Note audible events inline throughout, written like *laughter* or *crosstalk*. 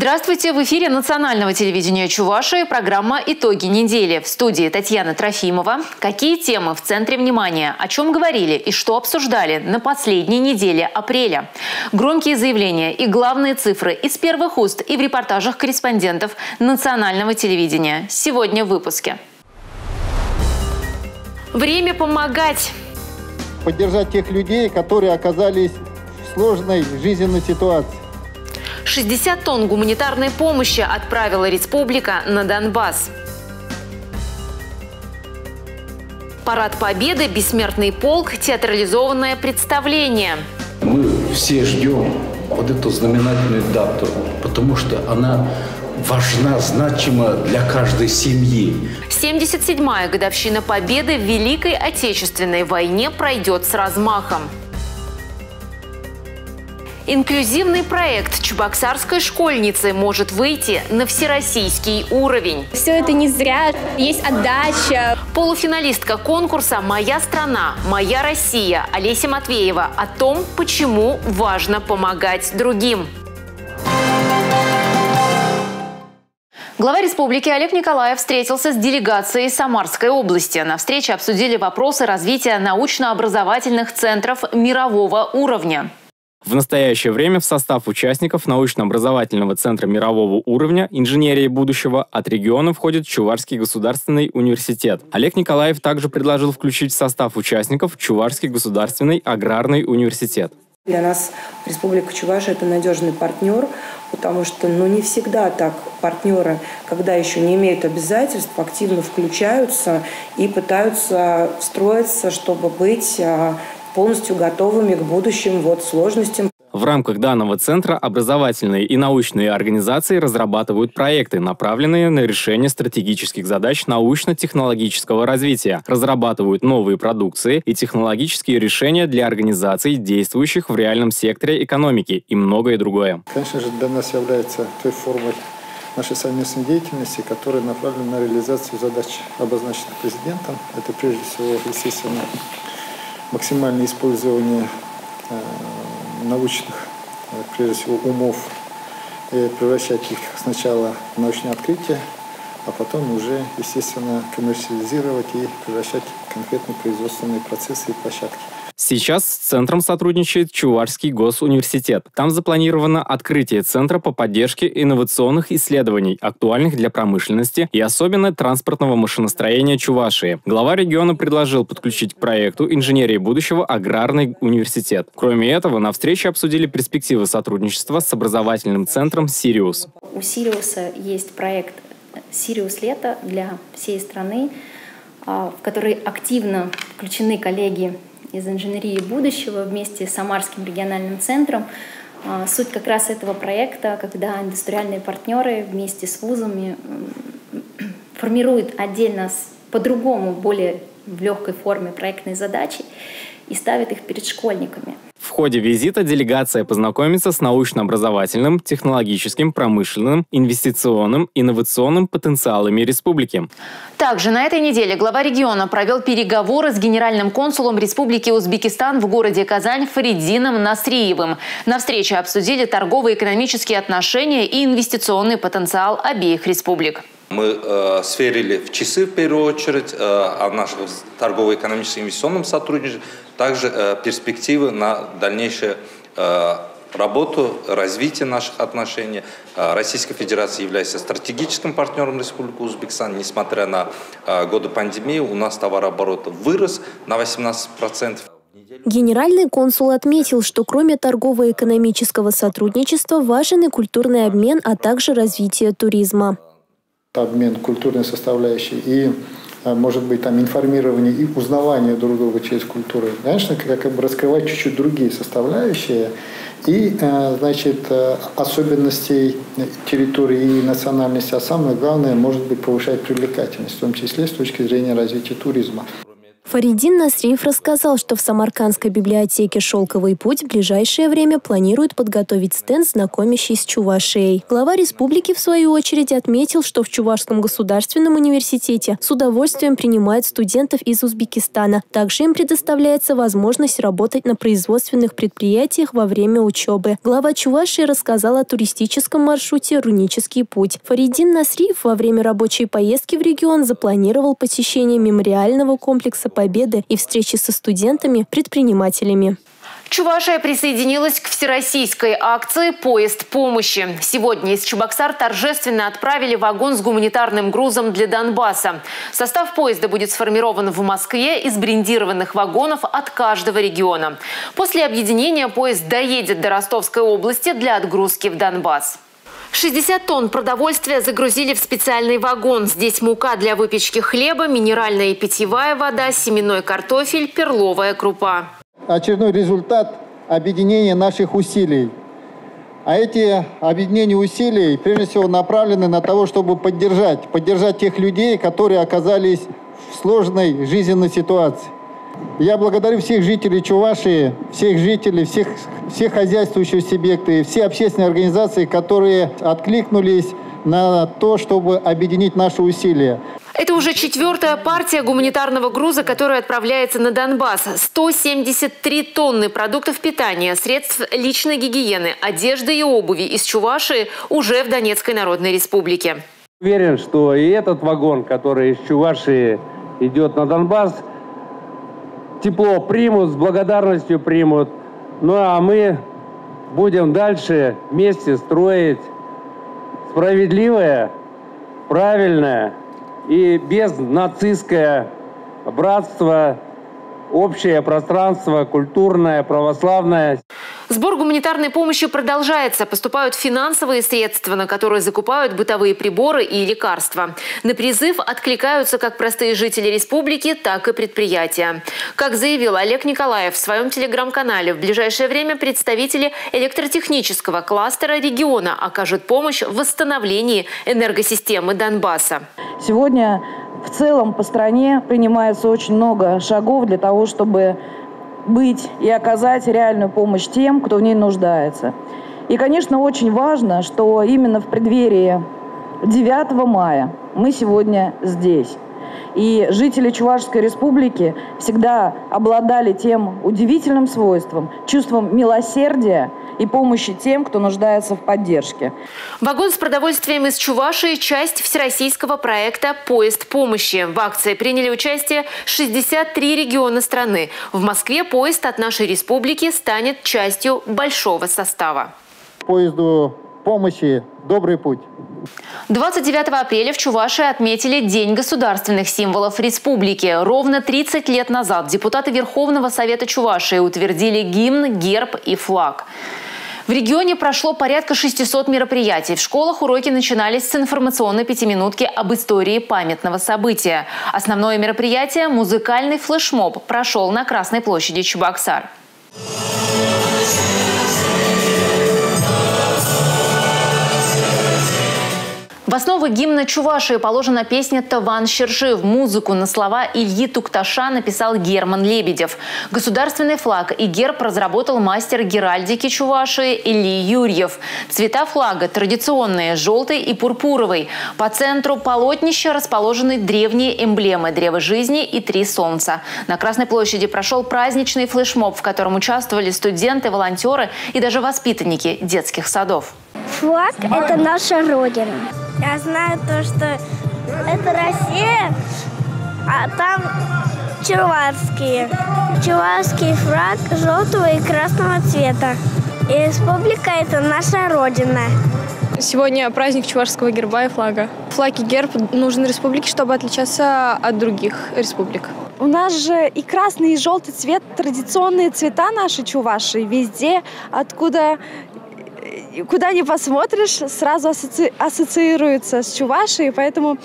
Здравствуйте! В эфире национального телевидения Чувашии программа «Итоги недели». В студии Татьяна Трофимова. Какие темы в центре внимания? О чем говорили и что обсуждали на последней неделе апреля? Громкие заявления и главные цифры из первых уст и в репортажах корреспондентов национального телевидения. Сегодня в выпуске. Время помогать! Поддержать тех людей, которые оказались в сложной жизненной ситуации 60 тонн гуманитарной помощи отправила республика на Донбасс. Парад Победы, Бессмертный полк, театрализованное представление. Мы все ждем вот эту знаменательную дату, потому что она важна, значима для каждой семьи. 77-я годовщина Победы в Великой Отечественной войне пройдет с размахом. Инклюзивный проект Чебоксарской школьницы может выйти на всероссийский уровень. Все это не зря, есть отдача. Полуфиналистка конкурса «Моя страна, моя Россия» Олеся Матвеева о том, почему важно помогать другим. Глава республики Олег Николаев встретился с делегацией Самарской области. На встрече обсудили вопросы развития научно-образовательных центров мирового уровня. В настоящее время в состав участников научно-образовательного центра мирового уровня инженерии будущего от региона входит Чувашский государственный университет. Олег Николаев также предложил включить в состав участников Чувашский государственный аграрный университет. Для нас Республика Чувашия – это надежный партнер, потому что ну, не всегда так партнеры, когда еще не имеют обязательств, активно включаются и пытаются встроиться, чтобы быть а, полностью готовыми к будущим вот сложностям. В рамках данного центра образовательные и научные организации разрабатывают проекты, направленные на решение стратегических задач научно-технологического развития, разрабатывают новые продукции и технологические решения для организаций, действующих в реальном секторе экономики и многое другое. Конечно же, для нас является той формой нашей совместной деятельности, которая направлена на реализацию задач, обозначенных президентом. Это прежде всего, естественно, максимальное использование э, научных, э, прежде всего, умов, и превращать их сначала в научные открытия, а потом уже, естественно, коммерциализировать и превращать в конкретные производственные процессы и площадки. Сейчас с центром сотрудничает Чувашский госуниверситет. Там запланировано открытие центра по поддержке инновационных исследований, актуальных для промышленности и особенно транспортного машиностроения Чувашии. Глава региона предложил подключить к проекту инженерии будущего аграрный университет. Кроме этого, на встрече обсудили перспективы сотрудничества с образовательным центром «Сириус». У «Сириуса» есть проект «Сириус лето» для всей страны, а, в который активно включены коллеги из инженерии будущего вместе с Самарским региональным центром. А, суть как раз этого проекта, когда индустриальные партнеры вместе с вузами формируют отдельно по-другому, более в легкой форме проектные задачи и ставят их перед школьниками. Ходе визита делегация познакомится с научно-образовательным, технологическим, промышленным, инвестиционным, инновационным потенциалами республики. Также на этой неделе глава региона провел переговоры с генеральным консулом Республики Узбекистан в городе Казань Фаридином Насриевым. На встрече обсудили торгово-экономические отношения и инвестиционный потенциал обеих республик. Мы э, сверили в часы, в первую очередь, э, о нашем торгово-экономическом инвестиционном сотрудничестве, также э, перспективы на дальнейшее э, работу, развитие наших отношений. Э, Российская Федерация является стратегическим партнером Республики Узбекистан. Несмотря на э, годы пандемии, у нас товарооборот вырос на 18%. Генеральный консул отметил, что кроме торгово-экономического сотрудничества важен и культурный обмен, а также развитие туризма обмен культурной составляющей и а, может быть, там информирование и узнавание друг друга через культуру. Конечно, как бы раскрывать чуть-чуть другие составляющие и, а, значит, а, особенностей территории и национальности, а самое главное, может быть, повышать привлекательность, в том числе с точки зрения развития туризма. Фаридин Насриев рассказал, что в Самаркандской библиотеке «Шелковый путь» в ближайшее время планируют подготовить стенд, знакомящий с Чувашией. Глава республики, в свою очередь, отметил, что в Чувашском государственном университете с удовольствием принимают студентов из Узбекистана. Также им предоставляется возможность работать на производственных предприятиях во время учебы. Глава Чувашии рассказал о туристическом маршруте «Рунический путь». Фаридин Насриев во время рабочей поездки в регион запланировал посещение мемориального комплекса Победы и встречи со студентами, предпринимателями. Чувашия присоединилась к всероссийской акции «Поезд помощи». Сегодня из Чебоксар торжественно отправили вагон с гуманитарным грузом для Донбасса. Состав поезда будет сформирован в Москве из брендированных вагонов от каждого региона. После объединения поезд доедет до Ростовской области для отгрузки в Донбасс. 60 тонн продовольствия загрузили в специальный вагон. Здесь мука для выпечки хлеба, минеральная и питьевая вода, семенной картофель, перловая крупа. Очередной результат объединения наших усилий. А эти объединения усилий, прежде всего, направлены на того, чтобы поддержать, поддержать тех людей, которые оказались в сложной жизненной ситуации. Я благодарю всех жителей Чувашии, всех жителей, всех, всех хозяйствующих субъекты, все общественные организации, которые откликнулись на то, чтобы объединить наши усилия. Это уже четвертая партия гуманитарного груза, которая отправляется на Донбасс. 173 тонны продуктов питания, средств личной гигиены, одежды и обуви из Чувашии уже в Донецкой Народной Республике. Уверен, что и этот вагон, который из Чувашии идет на Донбасс – тепло примут, с благодарностью примут. Ну а мы будем дальше вместе строить справедливое, правильное и без нацистское братство, общее пространство, культурное, православное. Сбор гуманитарной помощи продолжается. Поступают финансовые средства, на которые закупают бытовые приборы и лекарства. На призыв откликаются как простые жители республики, так и предприятия. Как заявил Олег Николаев в своем телеграм-канале, в ближайшее время представители электротехнического кластера региона окажут помощь в восстановлении энергосистемы Донбасса. Сегодня в целом по стране принимается очень много шагов для того, чтобы быть и оказать реальную помощь тем, кто в ней нуждается. И, конечно, очень важно, что именно в преддверии 9 мая мы сегодня здесь. И жители Чувашской республики всегда обладали тем удивительным свойством, чувством милосердия и помощи тем, кто нуждается в поддержке. Вагон с продовольствием из Чувашии – часть всероссийского проекта «Поезд помощи». В акции приняли участие 63 региона страны. В Москве поезд от нашей республики станет частью большого состава. Поезду помощи «Добрый путь». 29 апреля в Чувашии отметили День государственных символов республики. Ровно 30 лет назад депутаты Верховного Совета Чувашии утвердили гимн, герб и флаг. В регионе прошло порядка 600 мероприятий. В школах уроки начинались с информационной пятиминутки об истории памятного события. Основное мероприятие – музыкальный флешмоб – прошел на Красной площади Чебоксар. В основу гимна Чувашии положена песня «Таван Щержи». Музыку на слова Ильи Тукташа написал Герман Лебедев. Государственный флаг и герб разработал мастер геральдики Чувашии Ильи Юрьев. Цвета флага традиционные – желтый и пурпуровый. По центру полотнища расположены древние эмблемы – древо жизни и три солнца. На Красной площади прошел праздничный флешмоб, в котором участвовали студенты, волонтеры и даже воспитанники детских садов. Флаг – это наша Родина. Я знаю то, что это Россия, а там чувашские. Чувашский флаг желтого и красного цвета. И республика – это наша Родина. Сегодня праздник чувашского герба и флага. Флаг и герб нужен республике, чтобы отличаться от других республик. У нас же и красный, и желтый цвет – традиционные цвета наши чуваши. Везде, откуда куда ни посмотришь, сразу ассоци... ассоциируется с Чувашией, поэтому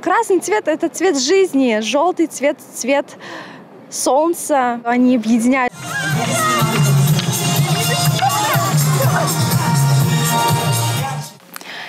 красный цвет – это цвет жизни, желтый цвет – цвет солнца. Они объединяют.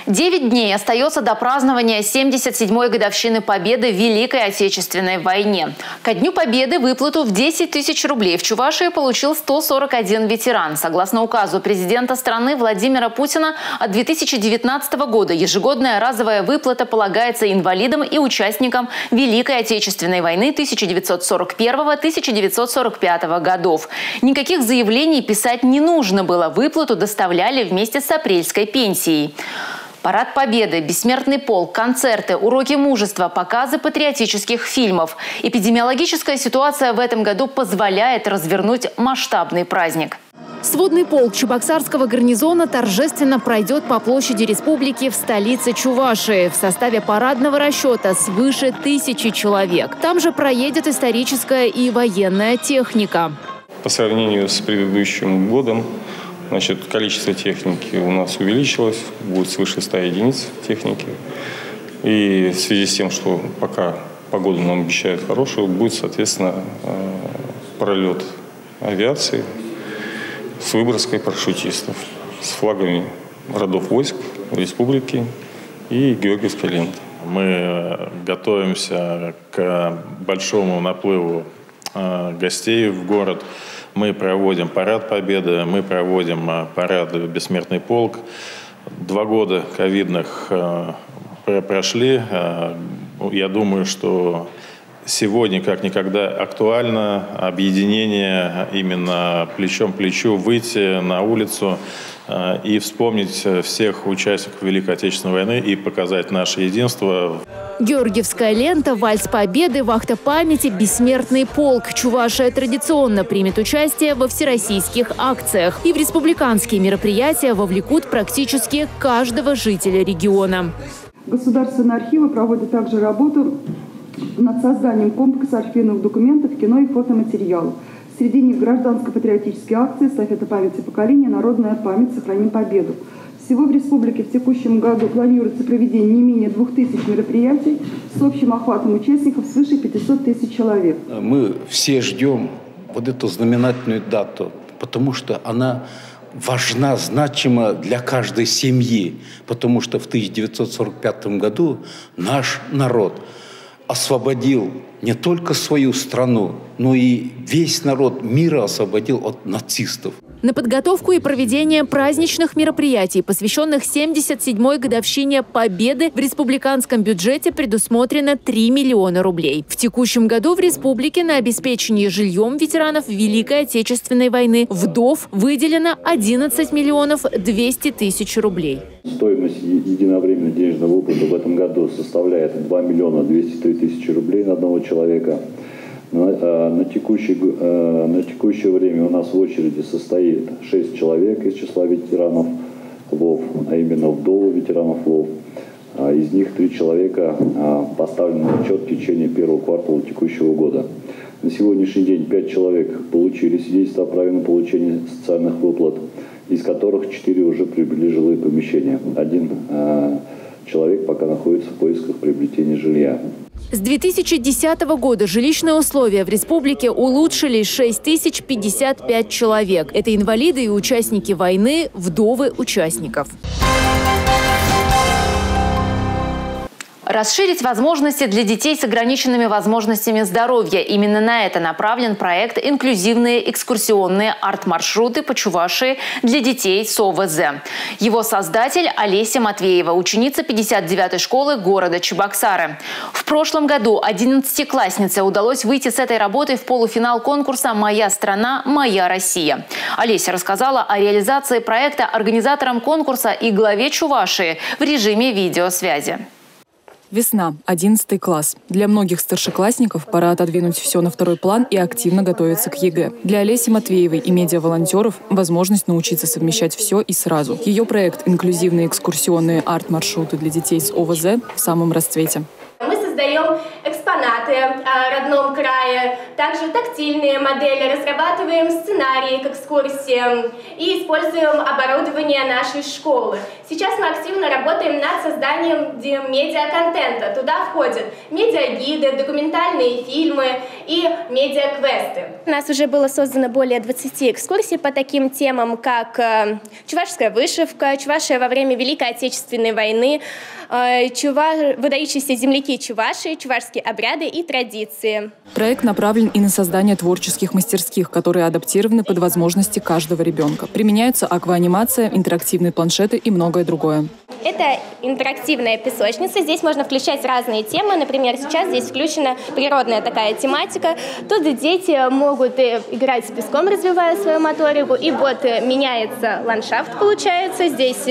Девять дней остается до празднования 77-й годовщины Победы в Великой Отечественной войне. Ко Дню Победы выплату в 10 тысяч рублей в Чувашии получил 141 ветеран. Согласно указу президента страны Владимира Путина от 2019 года ежегодная разовая выплата полагается инвалидам и участникам Великой Отечественной войны 1941-1945 годов. Никаких заявлений писать не нужно было. Выплату доставляли вместе с апрельской пенсией. Парад Победы, Бессмертный полк, концерты, уроки мужества, показы патриотических фильмов. Эпидемиологическая ситуация в этом году позволяет развернуть масштабный праздник. Сводный полк Чебоксарского гарнизона торжественно пройдет по площади республики в столице Чувашии в составе парадного расчета свыше тысячи человек. Там же проедет историческая и военная техника. По сравнению с предыдущим годом Значит, количество техники у нас увеличилось, будет свыше 100 единиц техники. И в связи с тем, что пока погоду нам обещают хорошую, будет, соответственно, э, пролет авиации с выброской парашютистов, с флагами родов войск республики и Георгиевской ленты. Мы готовимся к большому наплыву э, гостей в город. Мы проводим парад Победы, мы проводим а, парад «Бессмертный полк». Два года ковидных а, прошли. А, я думаю, что сегодня как никогда актуально объединение именно плечом к плечу, выйти на улицу и вспомнить всех участников Великой Отечественной войны и показать наше единство. Георгиевская лента, вальс победы, вахта памяти, бессмертный полк. Чувашия традиционно примет участие во всероссийских акциях. И в республиканские мероприятия вовлекут практически каждого жителя региона. Государственные архивы проводят также работу над созданием комплекса архивных документов, кино и фотоматериалов. Среди них гражданско-патриотические акции, эстафета памяти поколения, народная память «Сохраним победу». Всего в республике в текущем году планируется проведение не менее 2000 мероприятий с общим охватом участников свыше 500 тысяч человек. Мы все ждем вот эту знаменательную дату, потому что она важна, значима для каждой семьи, потому что в 1945 году наш народ освободил не только свою страну, но и весь народ мира освободил от нацистов. На подготовку и проведение праздничных мероприятий, посвященных 77-й годовщине Победы, в республиканском бюджете предусмотрено 3 миллиона рублей. В текущем году в республике на обеспечение жильем ветеранов Великой Отечественной войны вдов выделено 11 миллионов 200 тысяч рублей. Стоимость единовременной денежной выплаты в этом году составляет 2 миллиона 203 тысячи рублей на одного человека. На, э, на, текущий, э, на текущее время у нас в очереди состоит 6 человек из числа ветеранов ВОВ, а именно вдовы ветеранов ВОВ. А из них три человека а, поставлены на учет в течение первого квартала текущего года. На сегодняшний день пять человек получили свидетельство о праве на получение социальных выплат, из которых четыре уже приобрели жилые помещения. Один а, человек пока находится в поисках приобретения жилья. С 2010 года жилищные условия в республике улучшили 6055 человек. Это инвалиды и участники войны, вдовы участников. Расширить возможности для детей с ограниченными возможностями здоровья. Именно на это направлен проект «Инклюзивные экскурсионные арт-маршруты по Чувашии для детей с ОВЗ». Его создатель Олеся Матвеева, ученица 59-й школы города Чебоксары. В прошлом году 11-класснице удалось выйти с этой работой в полуфинал конкурса «Моя страна, моя Россия». Олеся рассказала о реализации проекта организаторам конкурса и главе Чувашии в режиме видеосвязи. Весна, 11 класс. Для многих старшеклассников пора отодвинуть все на второй план и активно готовиться к ЕГЭ. Для Олеси Матвеевой и медиаволонтеров возможность научиться совмещать все и сразу. Ее проект «Инклюзивные экскурсионные арт-маршруты для детей с ОВЗ» в самом расцвете. Мы создаем экспонат экспонаты о родном крае, также тактильные модели, разрабатываем сценарии к экскурсиям и используем оборудование нашей школы. Сейчас мы активно работаем над созданием медиа-контента. Туда входят медиагиды, документальные фильмы и медиа-квесты. У нас уже было создано более 20 экскурсий по таким темам, как э, чувашская вышивка, Чувашия во время Великой Отечественной войны, э, чува... выдающиеся земляки Чувашии, чувашские обряды и традиции. Проект направлен и на создание творческих мастерских, которые адаптированы под возможности каждого ребенка. Применяются акваанимация, интерактивные планшеты и многое другое. Это интерактивная песочница. Здесь можно включать разные темы. Например, сейчас здесь включена природная такая тематика. Тут дети могут играть с песком, развивая свою моторику. И вот меняется ландшафт, получается. Здесь,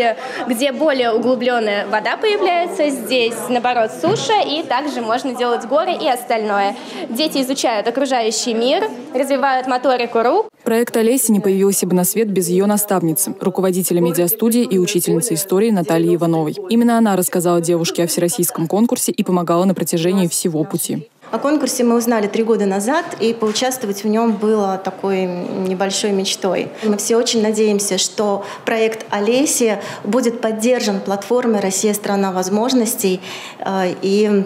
где более углубленная вода появляется, здесь, наоборот, суша. И также можно делать горы и остальное. Дети изучают окружающий мир, развивают моторику рук. Проект Олеси не появился бы на свет без ее наставницы, руководителя медиастудии и учительницы истории Натальи Ивановой. Именно она рассказала девушке о всероссийском конкурсе и помогала на протяжении всего пути. О конкурсе мы узнали три года назад, и поучаствовать в нем было такой небольшой мечтой. Мы все очень надеемся, что проект Олеси будет поддержан платформой «Россия – страна возможностей» э, и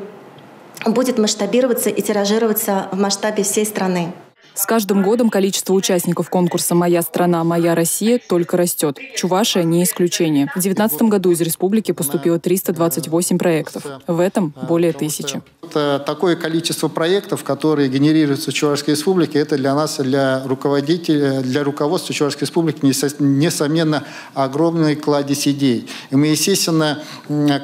будет масштабироваться и тиражироваться в масштабе всей страны. С каждым годом количество участников конкурса «Моя страна, моя Россия» только растет. Чувашия не исключение. В 2019 году из республики поступило 328 проектов. В этом более тысячи. Такое количество проектов, которые генерируются в Чувашской республике, это для нас, для руководителя, для руководства Чувашской республики, несомненно, огромный кладезь идей. И мы, естественно,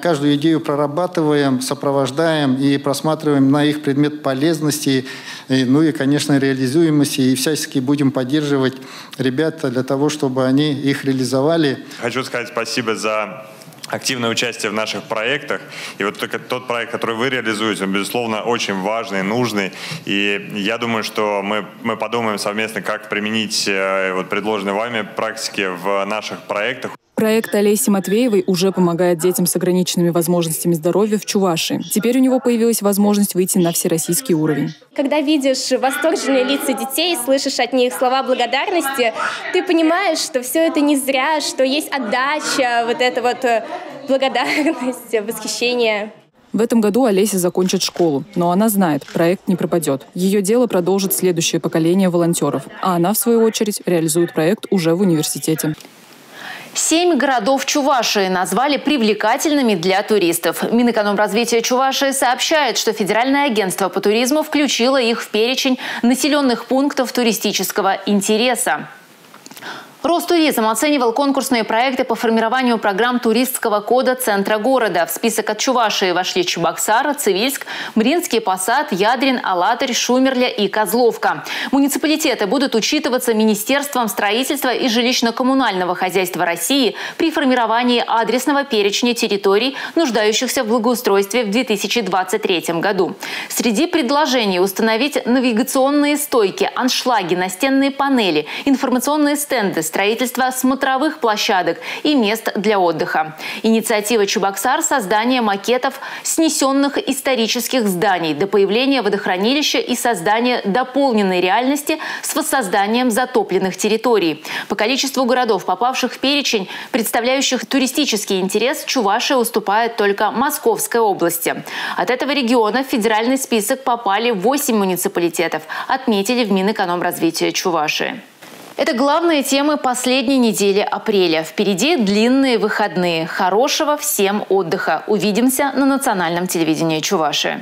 каждую идею прорабатываем, сопровождаем и просматриваем на их предмет полезности, ну и, конечно, реализуем реализуемости и всячески будем поддерживать ребят для того, чтобы они их реализовали. Хочу сказать спасибо за активное участие в наших проектах. И вот только тот проект, который вы реализуете, он, безусловно, очень важный, нужный. И я думаю, что мы, мы подумаем совместно, как применить э, вот предложенные вами практики в наших проектах. Проект Олеси Матвеевой уже помогает детям с ограниченными возможностями здоровья в Чувашии. Теперь у него появилась возможность выйти на всероссийский уровень. Когда видишь восторженные лица детей, слышишь от них слова благодарности, ты понимаешь, что все это не зря, что есть отдача, вот эта вот э, благодарность, *laughs* восхищение. В этом году Олеся закончит школу, но она знает, проект не пропадет. Ее дело продолжит следующее поколение волонтеров, а она, в свою очередь, реализует проект уже в университете. Семь городов Чувашии назвали привлекательными для туристов. Минэкономразвития Чувашии сообщает, что Федеральное агентство по туризму включило их в перечень населенных пунктов туристического интереса. Ростуризм оценивал конкурсные проекты по формированию программ туристского кода центра города. В список от Чувашии вошли Чебоксар, Цивильск, Мринский Посад, Ядрин, Алатырь, Шумерля и Козловка. Муниципалитеты будут учитываться Министерством строительства и жилищно-коммунального хозяйства России при формировании адресного перечня территорий, нуждающихся в благоустройстве в 2023 году. Среди предложений установить навигационные стойки, аншлаги, настенные панели, информационные стенды, строительство смотровых площадок и мест для отдыха. Инициатива Чебоксар – создание макетов снесенных исторических зданий до появления водохранилища и создание дополненной реальности с воссозданием затопленных территорий. По количеству городов, попавших в перечень, представляющих туристический интерес, Чувашия уступает только Московской области. От этого региона в федеральный список попали 8 муниципалитетов, отметили в Минэкономразвития Чувашии. Это главные темы последней недели апреля. Впереди длинные выходные. Хорошего всем отдыха. Увидимся на национальном телевидении Чувашии.